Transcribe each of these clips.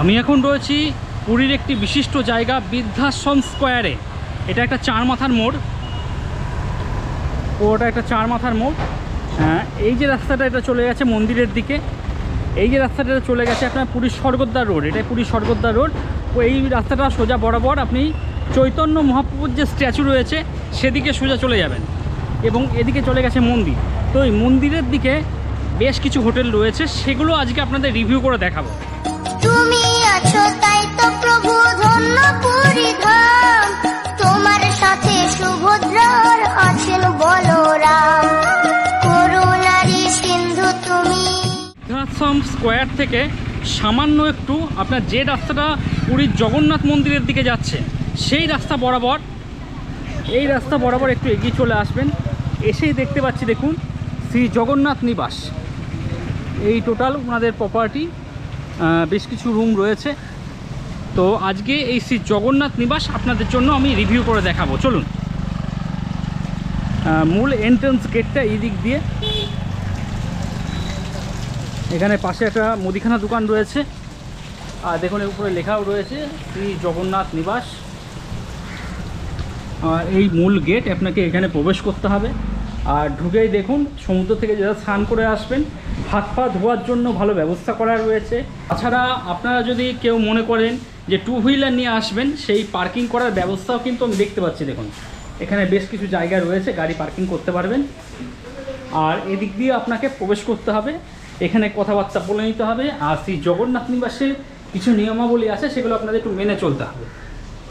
আমি এখন রয়েছি পুরীর একটি বিশিষ্ট জায়গা বৃদ্ধাশ্রম স্কোয়ারে। এটা একটা চার মাথার মোড়। ওটা একটা চার মাথার মোড়। হ্যাঁ, এই যে রাস্তাটা এটা চলে গেছে মন্দিরের দিকে। এই যে রাস্তাটা চলে গেছে আপনার পুরীর স্বর্গদ্বার রোড। এটাই পুরীর স্বর্গদ্বার রোড। ও এই রাস্তাটা সোজা বরাবর আপনি চৈতন্য মহাপ্রভুর যে স্ট্যাচু রয়েছে সেদিকে সোজা চলে যাবেন এবং এদিকে চলে গেছে মন্দির। তো এই মন্দিরের দিকে বেশ কিছু হোটেল রয়েছে। সেগুলো আজকে আপনাদের রিভিউ করে দেখাবো। স্কোয়ার থেকে সামান্য একটু আপনার যে রাস্তাটা পুরীর জগন্নাথ মন্দিরের দিকে যাচ্ছে, সেই রাস্তা বরাবর, এই রাস্তা বরাবর একটু এগিয়ে চলে আসবেন। এসেই দেখতে পাচ্ছি, দেখুন, শ্রী জগন্নাথ নিবাস। এই টোটাল ওনাদের প্রপার্টি বেশ কিছু রুম রয়েছে। তো আজকে এই শ্রী জগন্নাথ নিবাস আপনাদের জন্য আমি রিভিউ করে দেখাবো। চলুন। মূল এন্ট্রান্স গেটটা এই দিক দিয়ে। এখানে পাশে একটা মুদিখানা দোকান রয়েছে। আর দেখুন, এর উপরে লেখাও রয়েছে, শ্রী জগন্নাথ নিবাস। এই মূল গেট আপনাকে এখানে প্রবেশ করতে হবে। আর ঢুকেই দেখুন, সমুদ্র থেকে যারা স্নান করে আসবেন, হাত পা ধোয়ার জন্য ভালো ব্যবস্থা করা রয়েছে। তাছাড়া আপনারা যদি কেউ মনে করেন যে টু হুইলার নিয়ে আসবেন, সেই পার্কিং করার ব্যবস্থাও কিন্তু আমি দেখতে পাচ্ছি, দেখুন। এখানে বেশ কিছু জায়গা রয়েছে, গাড়ি পার্কিং করতে পারবেন। আর এদিক দিয়ে আপনাকে প্রবেশ করতে হবে। এখানে কথাবার্তা বলে নিতে হবে। আর শ্রী জগন্নাথ নিবাসের কিছু নিয়মাবলী আছে, সেগুলো আপনাদের একটু মেনে চলতে হবে।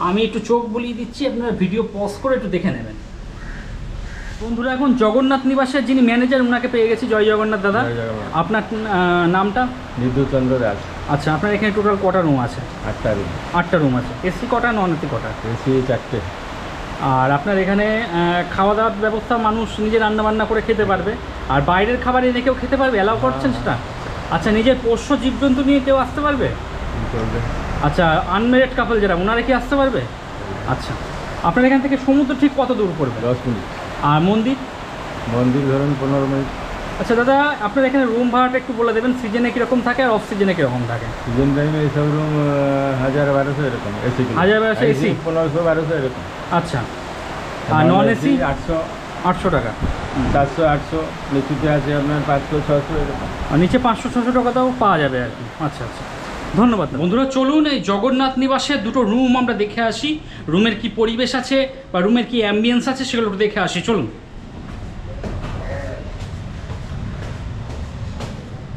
আমি একটু চোখ বলিয়ে দিচ্ছি, আপনারা ভিডিও পজ করে একটু দেখে নেবেন। বন্ধুরা এখন জগন্নাথ নিবাসের যিনি ম্যানেজার ওনাকে পেয়ে গেছি। জয় জগন্নাথ দাদা। আপনার নামটা? বিদ্যুৎচন্দ্র দাস। আচ্ছা আপনার এখানে টোটাল কটা রুম আছে? আটটা রুম আটটা রুম আছে। এসি কটা নন এসি কটা? এসি চারটে। আর আপনার এখানে খাওয়া দাওয়ার ব্যবস্থা মানুষ নিজে রান্না বান্না করে খেতে পারবে। আর বাইরের খাবার এনে কেউ খেতে পারবে? অ্যালাউ করছেন সেটা? আচ্ছা নিজের পোষ্য জীবজন্তু নিয়ে কেউ আসতে পারবে? আচ্ছা আনমেরিড কাপল যারা ওনারা কি আসতে পারবে? আচ্ছা আপনার এখান থেকে সমুদ্র ঠিক কত দূর পড়বে? দশ মিনিট। আর মন্দির? মন্দির ধরুন পনেরো মিনিট। আচ্ছা দাদা আপনার এখানে রুম ভাড়াটা একটু বলে দেবেন সিজনে কীরকম থাকে আর অফ সিজনে কীরকম থাকে? সিজন টাইমে এইসব রুম হাজার বারোশো এরকম এসি হাজার বারোশো এসি পনেরোশো বারোশো এরকম। আচ্ছা। আর নন এসি আটশো। আটশো টাকা। চারশো আটশো নিচুতে আছে আপনার পাঁচশো ছশো এরকম। আর নিচে পাঁচশো ছশো টাকাতেও পাওয়া যাবে আর কি। আচ্ছা আচ্ছা। ধন্যবাদ বন্ধুরা, চলুন এই জগন্নাথ নিবাসের দুটো রুম আমরা দেখে আসি। রুমের কি পরিবেশ আছে বা রুমের কি অ্যাম্বিয়েন্স আছে সেগুলো দেখে আসি। চলুন।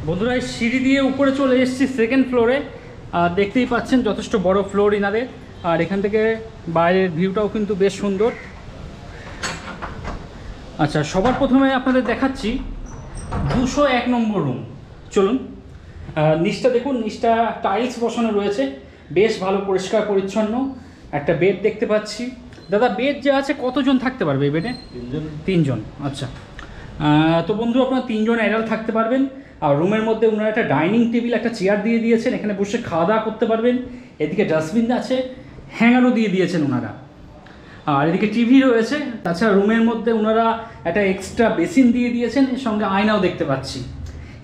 বন্ধুরা, এই সিঁড়ি দিয়ে উপরে চলে এসেছি সেকেন্ড ফ্লোরে আর দেখতেই পাচ্ছেন যথেষ্ট বড় ফ্লোর ইনাদের। আর এখান থেকে বাইরের ভিউটাও কিন্তু বেশ সুন্দর। আচ্ছা সবার প্রথমে আপনাদের দেখাচ্ছি দুশো এক নম্বর রুম চলুন। নিচটা দেখুন নিচটা টাইলস বসানো রয়েছে। বেশ ভালো পরিষ্কার পরিচ্ছন্ন। একটা বেড দেখতে পাচ্ছি। দাদা বেড যে আছে কতজন থাকতে পারবে এই বেডে তিনজন। তিনজন আচ্ছা। তো বন্ধু আপনারা তিনজন অ্যাডাল্ট থাকতে পারবেন। আর রুমের মধ্যে ওনারা একটা ডাইনিং টেবিল একটা চেয়ার দিয়ে দিয়েছেন। এখানে বসে খাওয়া দাওয়া করতে পারবেন। এদিকে ডাস্টবিন আছে হ্যাঙ্গারও দিয়ে দিয়েছেন ওনারা আর এদিকে টিভি রয়েছে। তাছাড়া রুমের মধ্যে ওনারা একটা এক্সট্রা বেসিন দিয়ে দিয়েছেন। এর সঙ্গে আয়নাও দেখতে পাচ্ছি।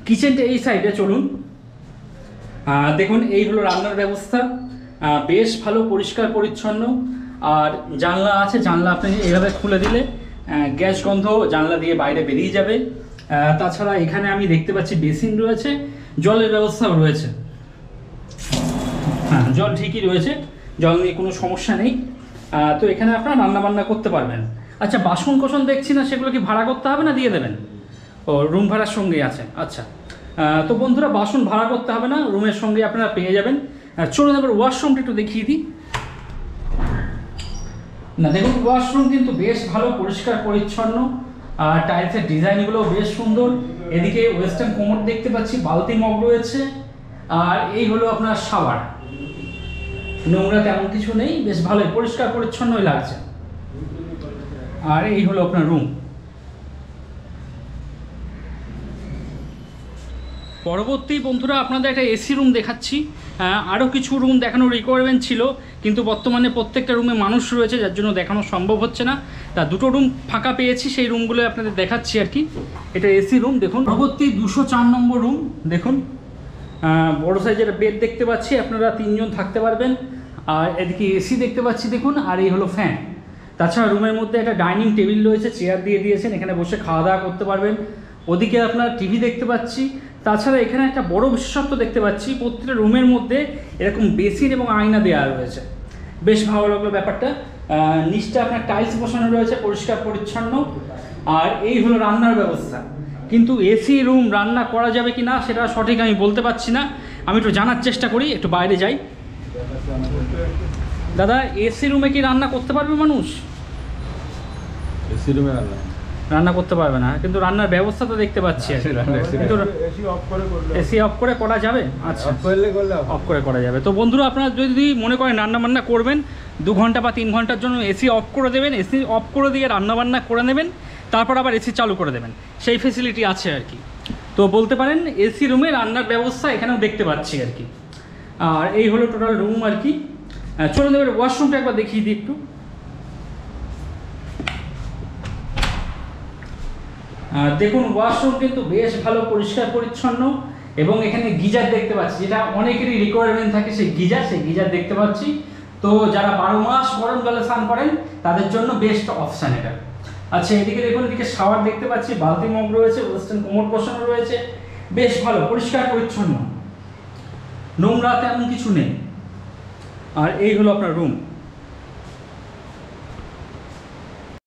কিচেনটা এই সাইডে চলুন। দেখুন, এই হলো রান্নার ব্যবস্থা। বেশ ভালো, পরিষ্কার, পরিচ্ছন্ন। আর জানলা আছে, জানলা আপনি এইভাবে খুলে দিলে গ্যাস গন্ধ জানলা দিয়ে বাইরে বেরিয়ে যাবে। তাছাড়া এখানে আমি দেখতে পাচ্ছি বেসিন রয়েছে, জলের ব্যবস্থাও রয়েছে। হ্যাঁ জল ঠিকই রয়েছে, জল নিয়ে কোনো সমস্যা নেই। তো এখানে আপনারা রান্না বান্না করতে পারবেন। আচ্ছা বাসন কোসন দেখছি না, সেগুলো কি ভাড়া করতে হবে না দিয়ে দেবেন? ও, রুম ভাড়ার সঙ্গেই আছে আচ্ছা। তো বন্ধুরা বাসন ভাড়া করতে হবে না রুমের সঙ্গে আপনারা পেয়ে যাবেন। চলুন এবার ওয়াশরুমটা একটু দেখিয়ে দিই। না, দেখুন ওয়াশরুম কিন্তু বেশ ভালো, পরিষ্কার, পরিচ্ছন্ন। আর টাইলসের ডিজাইনগুলো বেশ সুন্দর। এদিকে ওয়েস্টার্ন কোমর দেখতে পাচ্ছি, বালতি মগ রয়েছে। আর এই হলো আপনার শাওয়ার নোংরা তেমন কিছু নেই, বেশ ভালোই, পরিষ্কার, পরিচ্ছন্নই লাগছে। আর এই হলো আপনার রুম পরবর্তী বন্ধুরা আপনাদের একটা এসি রুম দেখাচ্ছি। আরও কিছু রুম দেখানোর রিকোয়ারমেন্ট ছিল, কিন্তু বর্তমানে প্রত্যেকটা রুমে মানুষ রয়েছে, যার জন্য দেখানো সম্ভব হচ্ছে না। তা দুটো রুম ফাঁকা পেয়েছি, সেই রুমগুলো আপনাদের দেখাচ্ছি আর কি। এটা এসি রুম, দেখুন। পরবর্তী দুশো চার নম্বর রুম, দেখুন। বড় সাইজের বেড দেখতে পাচ্ছি, আপনারা তিনজন থাকতে পারবেন। আর এদিকে এসি দেখতে পাচ্ছি, দেখুন, আর এই হলো ফ্যান তাছাড়া রুমের মধ্যে একটা ডাইনিং টেবিল রয়েছে চেয়ার দিয়ে দিয়েছেন, এখানে বসে খাওয়া দাওয়া করতে পারবেন। ওদিকে আপনার টিভি দেখতে পাচ্ছি। তাছাড়া এখানে একটা বড় বিশেষত্ব দেখতে পাচ্ছি প্রত্যেকটা রুমের মধ্যে এরকম বেসিন এবং আয়না দেওয়া রয়েছে। বেশ ভালো লাগল ব্যাপারটা। নিচটা আপনার টাইলস বসানো রয়েছে, পরিষ্কার, পরিচ্ছন্ন। আর এই হলো রান্নার ব্যবস্থা। কিন্তু এসি রুম রান্না করা যাবে কি না সেটা সঠিক আমি বলতে পারছি না। আমি একটু জানার চেষ্টা করি, একটু বাইরে যাই। দাদা এসি রুমে কি রান্না করতে পারবে মানুষ? এসি রুমে রান্না। রান্না করতে পারবে না। কিন্তু রান্নার ব্যবস্থা তো দেখতে পাচ্ছি কিন্তু এসি অফ করে এসি অফ করে করা যাবে? আচ্ছা। অফ করে করা যাবে। তো বন্ধুরা আপনারা যদি মনে করেন রান্না বান্না করবেন দু ঘণ্টা বা তিন ঘণ্টার জন্য এসি অফ করে দেবেন এসি অফ করে দিয়ে রান্না বান্না করে নেবেন তারপর আবার এসি চালু করে দেবেন। সেই ফেসিলিটি আছে আর কি। তো বলতে পারেন এসি রুমে রান্নার ব্যবস্থা এখানেও দেখতে পাচ্ছি আর কি। আর এই হলো টোটাল রুম আর কি। চলুন এবার ওয়াশরুমটা একবার দেখিয়ে দিই একটু। দেখুন ওয়াশরুম কিন্তু বেশ ভালো, পরিষ্কার, পরিচ্ছন্ন এবং এখানে গিজার দেখতে পাচ্ছি। যেটা অনেকেরই রিকোয়ারমেন্ট থাকে সেই গিজার সেই গিজার দেখতে পাচ্ছি। তো যারা বারো মাস গরম জলে স্নান করেন, তাদের জন্য বেস্ট অপশান এটা। আচ্ছা এদিকে দেখুন, এদিকে শাওয়ার দেখতে পাচ্ছি, বালতি মগ রয়েছে ওয়েস্টার্ন কোমর বসানো রয়েছে। বেশ ভালো, পরিষ্কার, পরিচ্ছন্ন। নোংরা তেমন কিছু নেই। আর এই হলো আপনার রুম